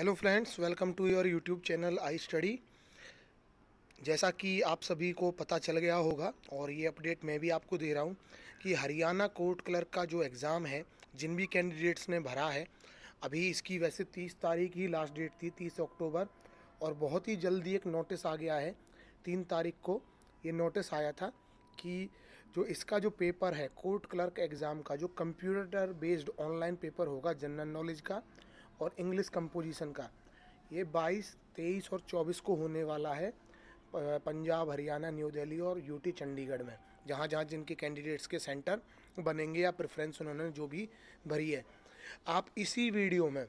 Hello friends welcome to your YouTube channel I study जैसा कि आप सभी को पता चल गया होगा, और ये अपडेट मैं भी आपको दे रहा हूँ कि हरियाणा कोर्ट क्लर्क का जो एग्ज़ाम है, जिन भी कैंडिडेट्स ने भरा है, अभी इसकी वैसे 30 तारीख ही लास्ट डेट थी 30 अक्टूबर, और बहुत ही जल्दी एक नोटिस आ गया है, तीन तारीख को ये नोटिस आया था कि जो इसका जो पेपर है कोर्ट क्लर्क एग्ज़ाम का, जो कंप्यूटर बेस्ड ऑनलाइन पेपर होगा जनरल नॉलेज का और इंग्लिश कंपोजिशन का। ये 22, 23 और 24 को होने वाला है पंजाब हरियाणा न्यू दिल्ली और यूटी चंडीगढ़ में। जहाँ जहाँ जिनके कैंडिडेट्स के सेंटर बनेंगे या प्रेफरेंस उन्होंने जो भी भरी है। आप इसी वीडियो में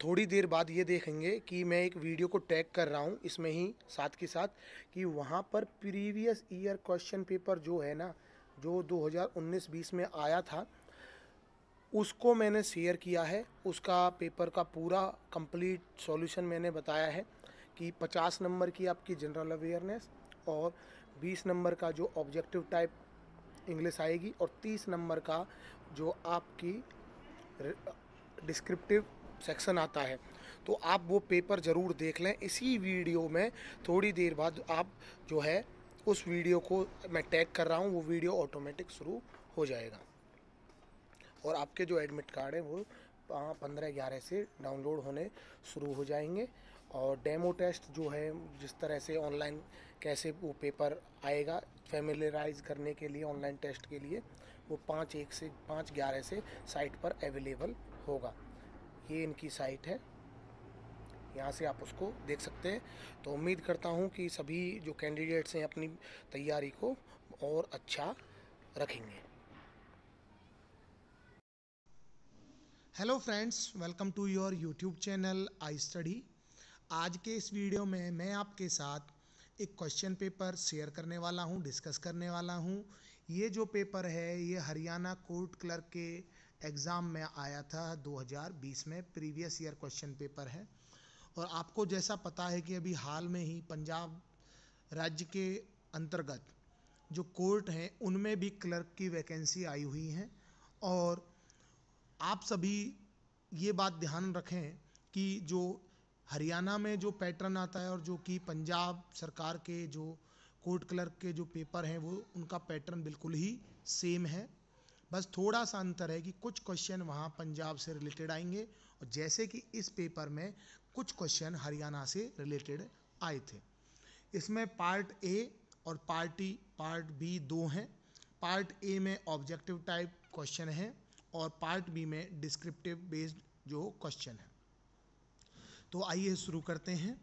थोड़ी देर बाद ये देखेंगे कि मैं एक वीडियो को टैग कर रहा हूँ इसमें ही साथ के साथ कि वहाँ पर प्रीवियस ईयर क्वेश्चन पेपर जो है ना जो 2019-20 में आया था उसको मैंने शेयर किया है, उसका पेपर का पूरा कंप्लीट सॉल्यूशन मैंने बताया है कि 50 नंबर की आपकी जनरल अवेयरनेस और 20 नंबर का जो ऑब्जेक्टिव टाइप इंग्लिश आएगी और 30 नंबर का जो आपकी डिस्क्रिप्टिव सेक्शन आता है। तो आप वो पेपर ज़रूर देख लें। इसी वीडियो में थोड़ी देर बाद आप जो है, उस वीडियो को मैं टैग कर रहा हूँ, वो वीडियो ऑटोमेटिक शुरू हो जाएगा। और आपके जो एडमिट कार्ड है वो पंद्रह ग्यारह से डाउनलोड होने शुरू हो जाएँगे। और डेमो टेस्ट जो है, जिस तरह से ऑनलाइन कैसे वो पेपर आएगा फेमिलराइज करने के लिए ऑनलाइन टेस्ट के लिए, वो पाँच एक से, पाँच ग्यारह से साइट पर अवेलेबल होगा। ये इनकी साइट है। यहाँ से आप उसको देख सकते हैं। तो उम्मीद करता हूँ कि सभी जो कैंडिडेट्स हैं अपनी तैयारी को और अच्छा रखेंगे। Hello friends welcome to your YouTube channel I study आज के इस वीडियो में मैं आपके साथ एक क्वेश्चन पेपर शेयर करने वाला हूँ डिस्कस करने वाला हूँ। ये जो पेपर है, ये हरियाणा कोर्ट क्लर्क के एग्ज़ाम में आया था 2020 में प्रीवियस ईयर क्वेश्चन पेपर है। और आपको जैसा पता है कि अभी हाल में ही पंजाब राज्य के अंतर्गत जो कोर्ट हैं, उनमें भी क्लर्क की वैकेंसी आई हुई हैं। और आप सभी ये बात ध्यान रखें कि जो हरियाणा में जो पैटर्न आता है और जो कि पंजाब सरकार के जो कोर्ट क्लर्क के जो पेपर हैं, वो उनका पैटर्न बिल्कुल ही सेम है। बस थोड़ा सा अंतर है कि कुछ क्वेश्चन वहाँ पंजाब से रिलेटेड आएँगे और जैसे कि इस पेपर में कुछ क्वेश्चन हरियाणा से रिलेटेड आए थे। इसमें पार्ट ए और पार्टी पार्ट बी दो हैं। पार्ट ए में ऑब्जेक्टिव टाइप क्वेश्चन हैं। और पार्ट बी में डिस्क्रिप्टिव बेस्ड जो क्वेश्चन है। तो आइए शुरू करते हैं।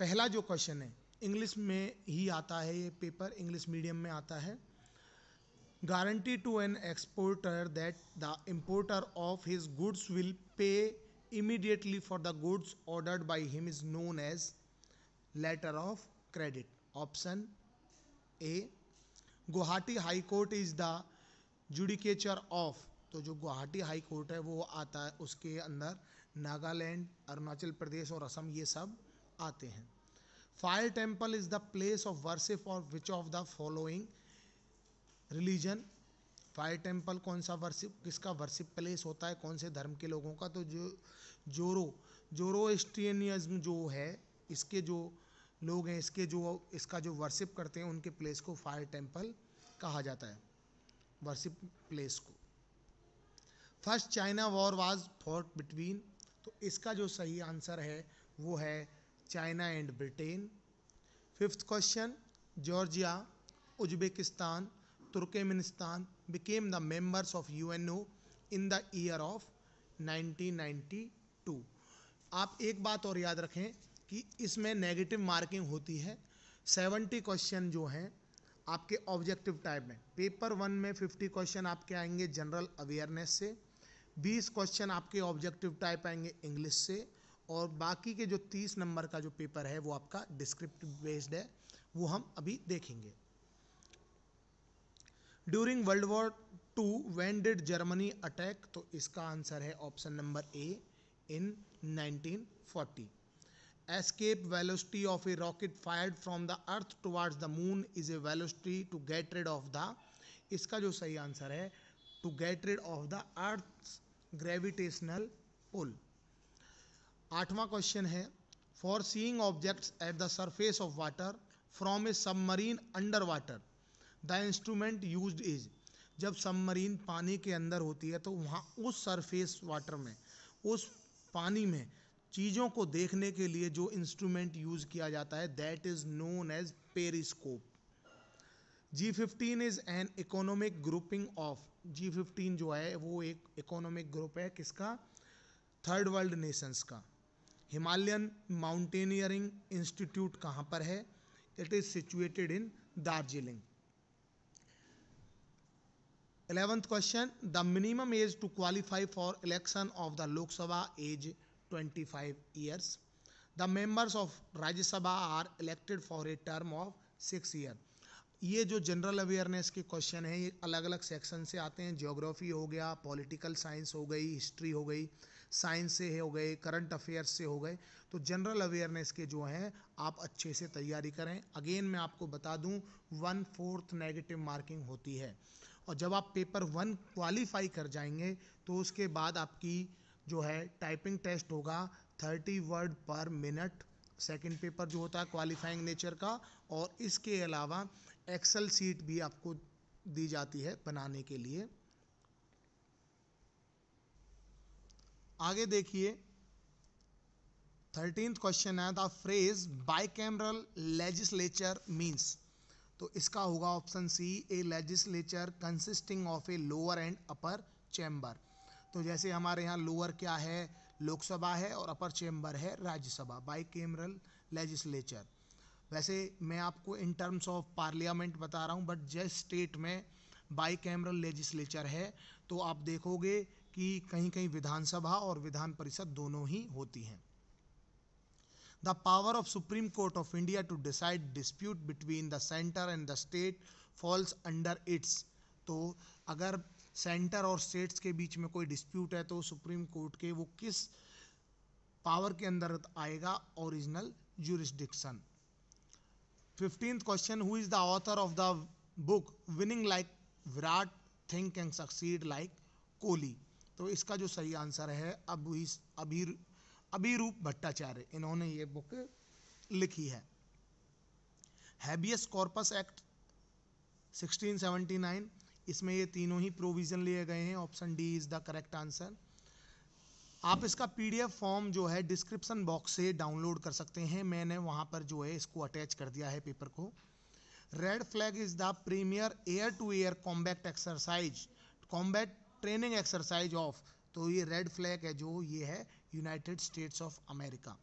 पहला जो क्वेश्चन है इंग्लिश में ही आता है ये पेपर इंग्लिश मीडियम में आता है। Guarantee to an exporter that the importer of his goods will pay immediately for the goods ordered by him is known as letter of credit option A Guwahati high court is the judicature of तो जो Guwahati high court है, वो आता है, उसके अंदर नागालैंड, अरुणाचल प्रदेश और असम, ये सब आते हैं। Fire temple is the place of worship और which of the following religion. Fire temple कौन सा वर्सिप किसका वर्सिप प्लेस होता है, कौन से धर्म के लोगों का तो जो, जोरो जोरोस्ट्रियनिज्म जो है, इसके जो लोग हैं, इसके जो, इसका जो वर्सिप करते हैं, उनके प्लेस को फायर टेंपल कहा जाता है। वर्शिप प्लेस को। First China war was fought between तो इसका जो सही आंसर है, वो है China and Britain fifth question Georgia Uzbekistan Turkmenistan became the members of UNO in the year of 1992 आप एक बात और याद रखें कि इसमें नेगेटिव मार्किंग होती है। 70 क्वेश्चन जो हैं आपके ऑब्जेक्टिव टाइप में। पेपर वन में 50 क्वेश्चन आपके आएँगे जनरल अवेयरनेस से 20 क्वेश्चन आपके ऑब्जेक्टिव टाइप आएँगे इंग्लिश से, और बाकी के जो 30 नंबर का जो पेपर है, वो आपका डिस्क्रिप्टिव बेस्ड है, वो हम अभी देखेंगे। During world war two when did Germany attack तो इसका आंसर है option number A in 1940 escape velocity of a rocket fired from the earth towards the moon is a velocity to get rid of the, इसका जो सही answer है to get rid of the earth's gravitational pull आठवां question है for seeing objects at the surface of water from a submarine under water the instrument use is जब submarine पानी के अंदर होती है तो वहाँ उस सरफेस वाटर में, उस पानी में चीज़ों को देखने के लिए जो इंस्ट्रूमेंट यूज़ किया जाता है that is known as periscope G fifteen is an economic grouping of G fifteen जो है, वो एक इकोनॉमिक ग्रुप है किसका? थर्ड वर्ल्ड नेशंस का. हिमालयन माउंटेनियरिंग इंस्टीट्यूट कहाँ पर है? It is situated in Darjeeling Eleventh question the minimum age to qualify for election of the Lok Sabha age 25 years. The members of Rajya Sabha are elected for a term of six year. ये जो general awareness के question हैं, ये अलग अलग section से आते हैं ज्योग्राफी हो गया पॉलिटिकल साइंस हो गई हिस्ट्री हो गई साइंस से हो गए करंट अफेयर्स से हो गए तो जनरल अवेयरनेस के जो हैं, आप अच्छे से तैयारी करें अगेन मैं आपको बता दूँ वन फोर्थ नेगेटिव मार्किंग होती है और जब आप पेपर वन क्वालिफाई कर जाएँगे तो उसके बाद आपकी जो है टाइपिंग टेस्ट होगा thirty word per minute second paper जो होता है क्वालिफाइंग नेचर का, और इसके अलावा एक्सेल सीट भी आपको दी जाती है बनाने के लिए। आगे देखिए थर्टींथ क्वेश्चन है the phrase bicameral legislature means तो इसका होगा option C a legislature consisting of a lower and upper chamber तो जैसे हमारे यहाँ लोअर क्या है? लोकसभा है और अपर चैम्बर है राज्यसभा बाई केमरल लेजिस्लेचर वैसे मैं आपको इन टर्म्स ऑफ़ पार्लियामेंट बता रहा हूँ बट जिस स्टेट में बाई कैमरल लेजिस्लेचर है तो आप देखोगे कि कहीं कहीं विधानसभा और विधान परिषद दोनों ही होती हैं। The power of supreme court of India to decide dispute between the center and the state falls under its. तो अगर सेंटर और स्टेट्स के बीच में कोई डिस्प्यूट है तो सुप्रीम कोर्ट के वो किस पावर के अंदर आएगा original jurisdiction fifteenth question who is the author of the book winning like Virat think and succeed like Kohli तो इसका जो सही आंसर है अब इस, अभी अभिरूप भट्टाचार्य, इन्होंने ये बुक लिखी है। हैबियस कॉर्पस एक्ट 1679 इसमें ये तीनों ही प्रोविज़न लिए गए हैं option D is the correct answer आप इसका पीडीएफ फॉर्म जो है डिस्क्रिप्शन बॉक्स से डाउनलोड कर सकते हैं। मैंने वहाँ पर जो है, इसको अटैच कर दिया है पेपर को। Red flag is the premier air to air combat exercise combat training exercise of तो ये रेड फ्लैग है जो, ये है United States of America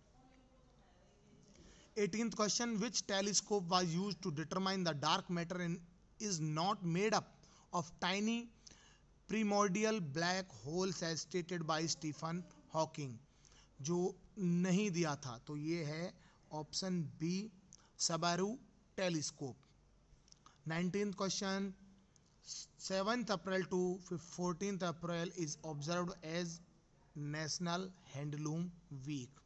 18th question which telescope was use to determine the dark matter in is not made up? Of tiny primordial black holes as stated by Stephen Hawking, जो नहीं दिया था। तो ये है option B Subaru telescope nineteen question seventh April to fourteen April is observe as national handloom week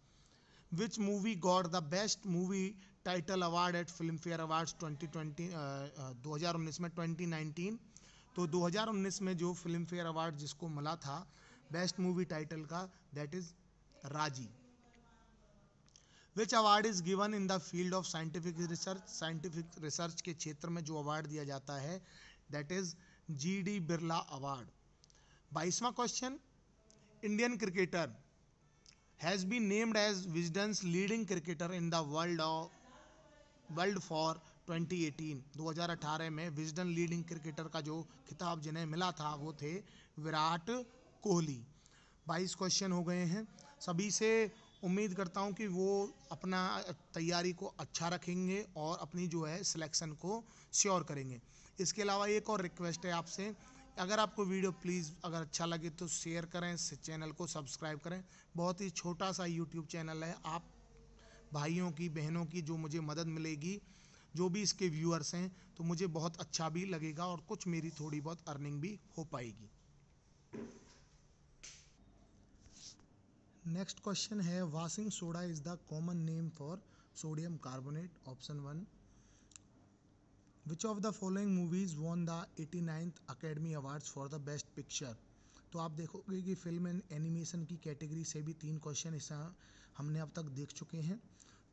which movie got the best movie title award at Filmfare award 2020 2019 में? 2019 तो 2019 में जो फ़िल्म फेयर अवार्ड जिसको मिला था, best movie title का that is Raazi. Which award is given in the field of scientific research scientific research के क्षेत्र में जो अवार्ड दिया जाता है that is G D Birla award बाईसवा question Indian cricketer has been named as wisden's leading cricketer in the world world for 2018 2018 में Wisden leading cricketer का जो खिताब जिन्हें मिला था, वो थे विराट कोहली। 22 क्वेश्चन हो गए हैं। सभी से उम्मीद करता हूँ कि वो अपना तैयारी को अच्छा रखेंगे और अपनी जो है सिलेक्शन को श्योर करेंगे। इसके अलावा एक और रिक्वेस्ट है आपसे। अगर आपको वीडियो प्लीज़ अगर अच्छा लगे तो शेयर करें चैनल को सब्सक्राइब करें। बहुत ही छोटा सा यूट्यूब चैनल है। आप भाइयों की, बहनों की जो मुझे मदद मिलेगी जो भी इसके व्यूअर्स हैं तो मुझे बहुत अच्छा भी लगेगा और कुछ मेरी थोड़ी बहुत अर्निंग भी हो पाएगी। नेक्स्ट क्वेश्चन है washing soda is the common name for sodium carbonate option one Which of the following movies won the 89th Academy Awards for the Best Picture? तो आप देखोगे कि फ़िल्म एंड एनिमेशन की category से भी तीन question इस, हमने अब तक देख चुके हैं।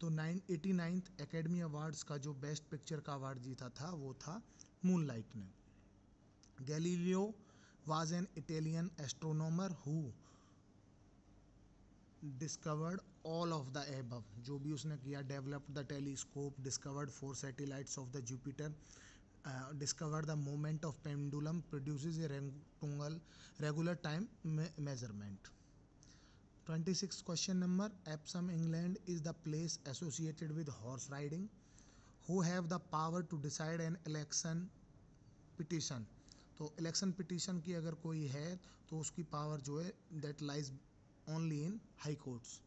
तो nine, eighty ninth academy awards का जो बेस्ट पिक्चर का अवार्ड जीता था, वो था मूनलाइट ने। Galileo was an Italian astronomer who discovered all of the above जो भी उसने किया developed the telescope discovered four satellites of the Jupiter discover the moment of pendulum produces a rectangle regular time measurement 26 question number Epsom, England is the place associated with horse riding. Who have the power to decide an election petition? तो election petition की अगर कोई है तो उसकी power जो है that lies only in high courts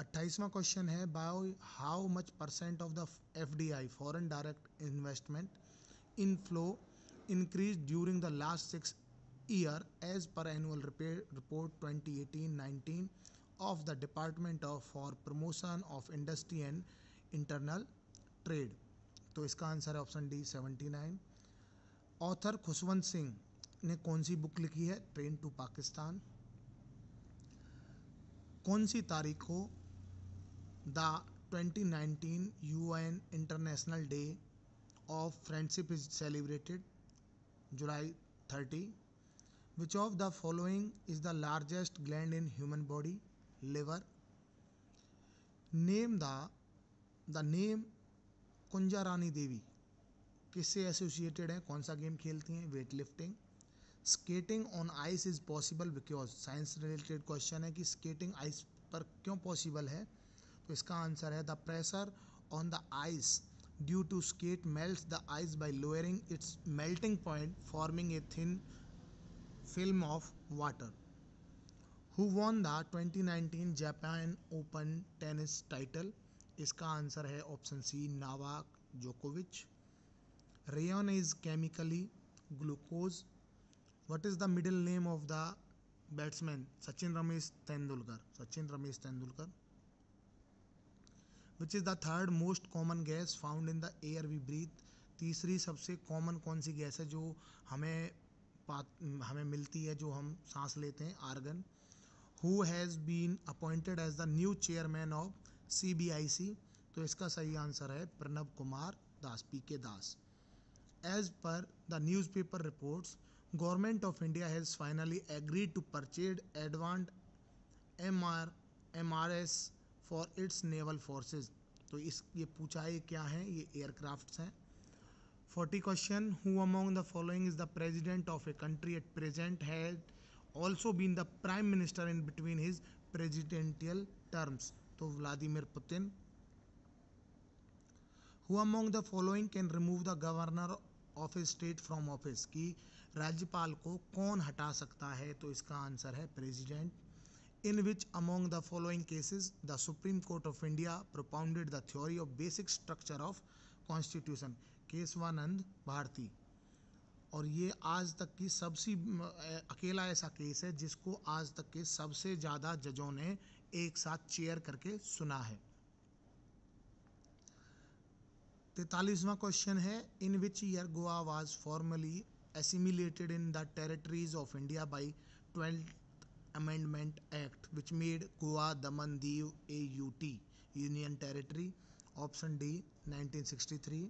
अट्ठाईसवां question है by how much percent of the F D I foreign direct investment inflow increase during the last six year as per annual report 2018-19 of the Department of, for Promotion of Industry and Internal Trade. तो इसका answer है option D 79 author Khushwant Singh ने कौन सी book लिखी है? Train to Pakistan कौन सी तारीख को the 2019 UN international day of friendship is celebrated July 30 Of the following is the largest gland in human body? Liver. Name the the name Kunjarani Devi किससे associated है? कौन सा गेम खेलती हैं? Weight lifting skating on ice is possible because science related question है कि skating ice पर क्यों पॉसिबल है? तो इसका आंसर है the pressure on the ice due to skate melt the ice by lowering its melting point forming a thin film of water, who won the 2019 Japan open tennis title इसका answer है option C Novak जोकोविच rayon is chemically glucose what is the middle name of the batsman Sachin Ramesh Tendulkar Sachin Ramesh Tendulkar which is the third most common gas found in the air we breathe तीसरी सबसे common कौन सी gas है जो हमें हमें मिलती है जो हम सांस लेते हैं, argon who has been appointed as the new chairman of C B I C तो इसका सही आंसर है Pranab Kumar Das P K Das. As per the newspaper reports government of India has finally agreed to purchase advanced M R M R S for its naval forces तो इस, ये पूछा है क्या है? ये एयरक्राफ्ट्स हैं। 40 question who among the following is the president of a country at present had also been the prime minister in between his presidential terms तो Vladimir Putin who among the following can remove the governor of a state from office कि राज्यपाल को कौन हटा सकता है तो इसका आंसर है president in which among the following cases the supreme court of india propounded the theory of basic structure of constitution Kesavananda Bharati. और ये आज तक की सबसे अकेला ऐसा केस है जिसको आज तक के सबसे ज़्यादा जजों ने एक साथ चेयर करके सुना है। तैतालीसवां क्वेश्चन है in which year Goa was formally assimilated in the territories of India by twelfth amendment act which made Goa Daman Diu a U T union territory option D 1963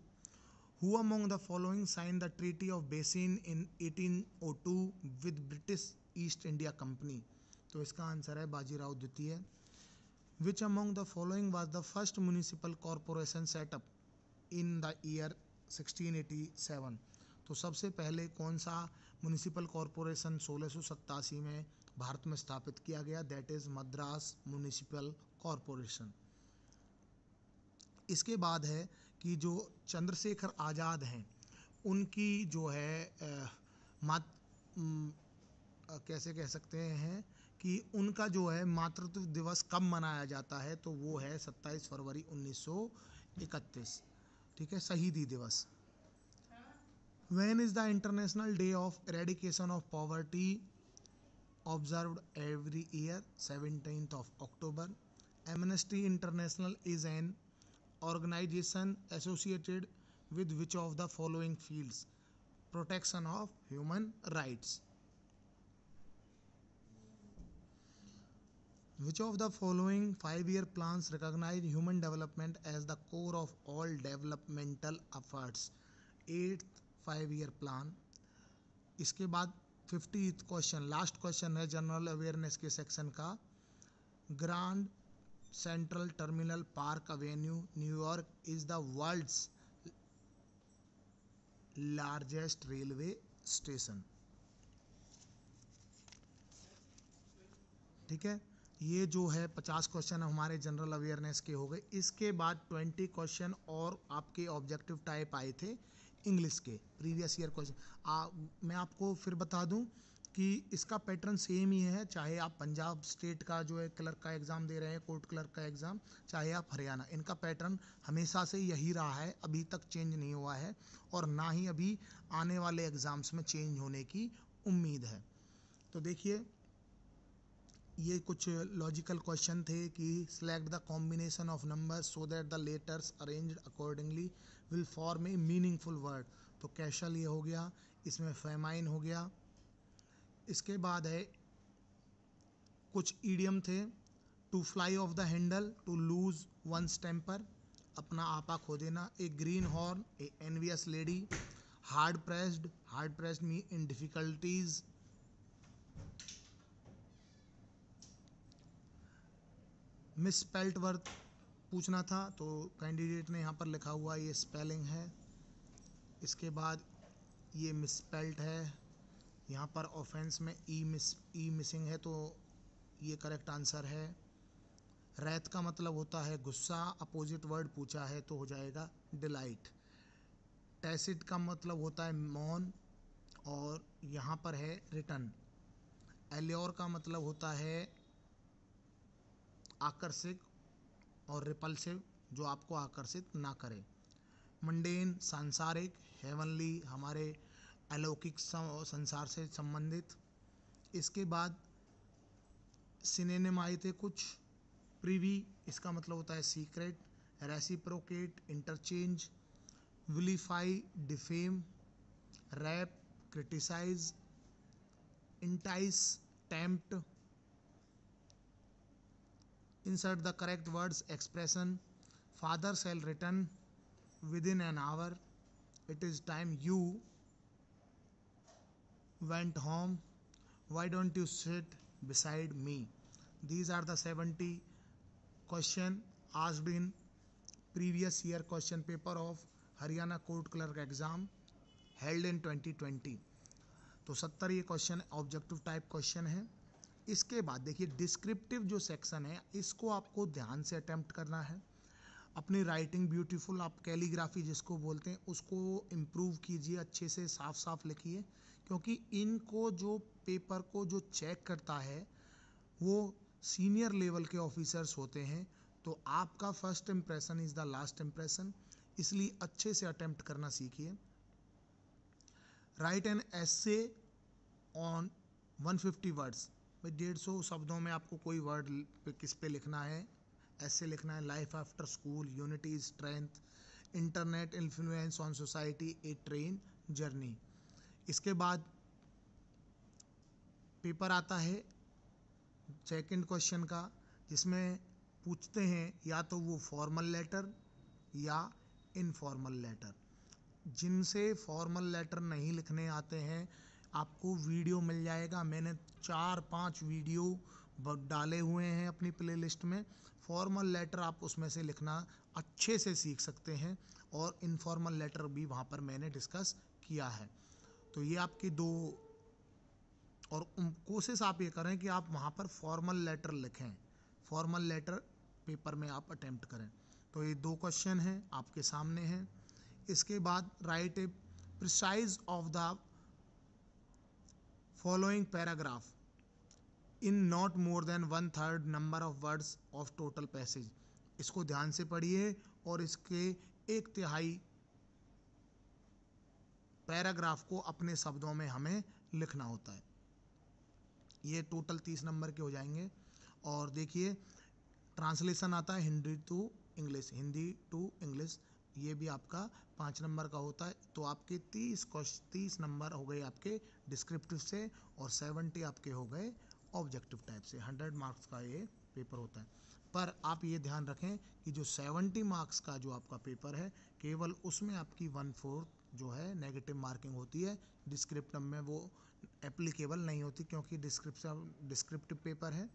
Who among the following signed the Treaty of Basin in 1802 with British East India Company? तो इसका answer है बाजीराव द्वितीय। Which among the following was the first municipal corporation set up in the year 1687 तो सबसे पहले कौन सा municipal corporation सोलह में भारत में स्थापित किया गया? That is Madras municipal corporation इसके बाद है कि जो चंद्रशेखर आज़ाद हैं, उनकी जो है मात कैसे कह सकते हैं कि उनका जो है मातृत्व दिवस कब मनाया जाता है तो वो है 27 फरवरी 1931 ठीक है, शहीदी दिवस। When is the international day of eradication of poverty observe every year seventeen of October Amnesty International is an organization associated with which of the following fields protection of human rights which of the following five year plans recognize human development as the core of all developmental efforts eighth five year plan इसके बाद fifty question last question है general awareness के section का grand central terminal park avenue New York is the world's largest railway station ठीक है? ये जो है पचास क्वेश्चन हमारे जनरल अवेयरनेस के हो गए। इसके बाद ट्वेंटी क्वेश्चन और आपके ऑब्जेक्टिव टाइप आए थे इंग्लिश के। प्रीवियस ईयर क्वेश्चन मैं आपको फिर बता दूँ कि इसका पैटर्न सेम ही है, चाहे आप पंजाब स्टेट का जो है क्लर्क का एग्ज़ाम दे रहे हैं कोर्ट क्लर्क का एग्ज़ाम चाहे आप हरियाणा, इनका पैटर्न हमेशा से यही रहा है, अभी तक चेंज नहीं हुआ है और ना ही अभी आने वाले एग्ज़ाम्स में चेंज होने की उम्मीद है। तो देखिए, ये कुछ लॉजिकल क्वेश्चन थे कि select the combination of number so that the letters arranged accordingly will form a meaningful word तो कैशल ये हो गया, इसमें फेमाइन हो गया इसके बाद है, कुछ ईडियम थे to fly off the handle to lose one's temper अपना आपा खो देना a green horn a envious lady hard pressed hard pressed me in difficulties misspelt word पूछना था तो कैंडिडेट ने यहाँ पर लिखा हुआ, ये स्पेलिंग है, इसके बाद ये मिस स्पेल्ट है यहाँ पर ऑफेंस में ई मिस ई मिसिंग है तो ये करेक्ट आंसर है। रैत का मतलब होता है गुस्सा अपोजिट वर्ड पूछा है तो हो जाएगा डिलाइट टैसिड का मतलब होता है मौन और यहाँ पर है रिटर्न एल्योर का मतलब होता है आकर्षित और रिपल्सिव जो आपको आकर्षित ना करे. मंडेन सांसारिक हेवनली हमारे अलौकिक संसार से संबंधित। इसके बाद सिनेम आए थे कुछ। प्रीवी, इसका मतलब होता है secret. Reciprocate, interchange. Vilify, defame. Rap, criticise. Entice, tempt. insert the correct words expression father shall return within an hour it is time you went home, why don't you sit beside me? These are the 70 question asked in previous year question paper of Haryana court clerk exam held in 2020 तो सत्तर ये question objective type question है। इसके बाद देखिए descriptive जो section है, इसको आपको ध्यान से अटैम्प्ट करना है। अपनी राइटिंग ब्यूटीफुल आप कैलीग्राफी जिसको बोलते हैं, उसको इम्प्रूव कीजिए, अच्छे से साफ़ साफ़ लिखिए। क्योंकि इनको जो पेपर को जो चेक करता है, वो सीनियर लेवल के ऑफिसर्स होते हैं। तो आपका first impression is the last impression इसलिए अच्छे से अटेम्प्ट करना सीखिए। Write an essay on 150 words भाई, डेढ़ सौ शब्दों में आपको कोई वर्ड पे किस पे लिखना है? ऐसे लिखना है life after school unity strength internet influence on society a train journey इसके बाद पेपर आता है सेकंड क्वेश्चन का, जिसमें पूछते हैं, या तो वो फॉर्मल लेटर या इनफॉर्मल लेटर जिनसे फॉर्मल लेटर नहीं लिखने आते हैं, आपको वीडियो मिल जाएगा। मैंने चार पाँच वीडियो डाले हुए हैं अपनी प्लेलिस्ट में। फॉर्मल लेटर आप उसमें से लिखना अच्छे से सीख सकते हैं और इनफॉर्मल लेटर भी वहाँ पर मैंने डिस्कस किया है। तो ये आपकी दो और कोशिश आप ये करें कि आप वहाँ पर फॉर्मल लेटर लिखें। फॉर्मल लेटर पेपर में आप अटेम्प्ट करें। तो ये दो क्वेश्चन हैं, आपके सामने हैं। इसके बाद write a precis of the following paragraph in not more than one third number of words of total passage इसको ध्यान से पढ़िए और इसके एक तिहाई पैराग्राफ को अपने शब्दों में हमें लिखना होता है। ये टोटल तीस नंबर के हो जाएँगे। और देखिए, ट्रांसलेशन आता है Hindi to English. Hindi to English, ये भी आपका पाँच नंबर का होता है। तो आपके तीस क्वेश्चन तीस नंबर हो गए आपके डिस्क्रिप्टिव से और सेवेंटी आपके हो गए ऑब्जेक्टिव टाइप से। हंड्रेड मार्क्स का ये पेपर होता है। पर आप ये ध्यान रखें कि जो सेवेंटी मार्क्स का जो आपका पेपर है, केवल उसमें आपकी वन फोर्थ जो है नेगेटिव मार्किंग होती है। डिस्क्रिप्ट में वो एप्लीकेबल नहीं होती क्योंकि डिस्क्रिप्शन डिस्क्रिप्टिव पेपर है।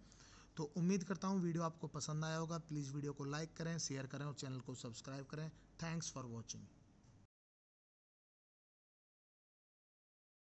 तो उम्मीद करता हूँ वीडियो आपको पसंद आया होगा। प्लीज़ वीडियो को लाइक करें शेयर करें और चैनल को सब्सक्राइब करें। Thanks for watching